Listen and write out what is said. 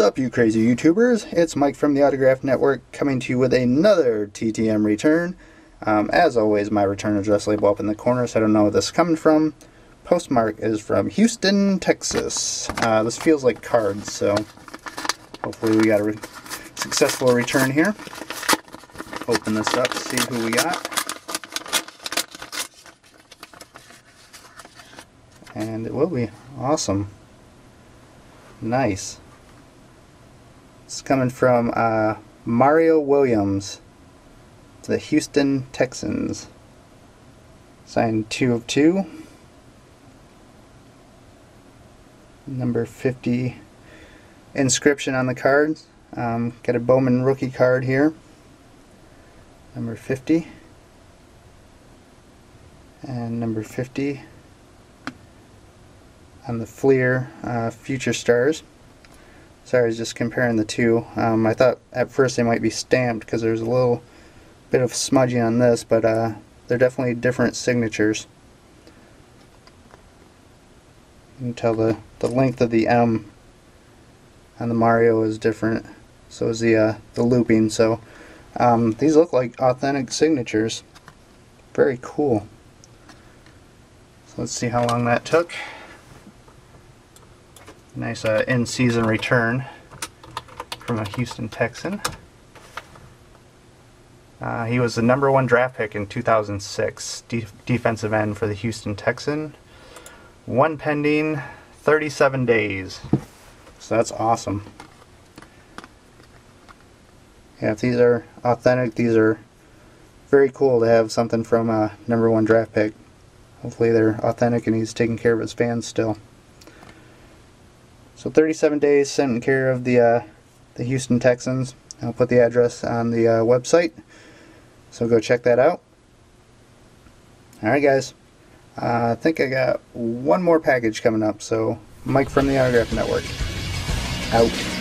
up, you crazy YouTubers? It's Mike from the Autograph Network coming to you with another TTM return. Um, as always, my return address label up in the corner, so I don't know where this is coming from. Postmark is from Houston, Texas. Uh, this feels like cards, so hopefully we got a re successful return here. Open this up, see who we got. And it will be awesome. Nice. It's coming from uh, Mario Williams the Houston Texans. Signed 2 of 2. Number 50 inscription on the cards. Um, got a Bowman rookie card here. Number 50. And number 50 on the Fleer uh, Future Stars. Sorry, I was just comparing the two. Um, I thought at first they might be stamped because there's a little bit of smudging on this, but uh, they're definitely different signatures. You can tell the, the length of the M on the Mario is different. So is the, uh, the looping. So um, these look like authentic signatures. Very cool. So let's see how long that took. Nice uh, in-season return from a Houston Texan. Uh, he was the number one draft pick in 2006, de defensive end for the Houston Texan. One pending, 37 days. So that's awesome. Yeah, if these are authentic, these are very cool to have something from a number one draft pick. Hopefully they're authentic and he's taking care of his fans still. So 37 days sent in care of the uh, the Houston Texans. I'll put the address on the uh, website. So go check that out. Alright guys. Uh, I think I got one more package coming up. So Mike from the Autograph Network. Out.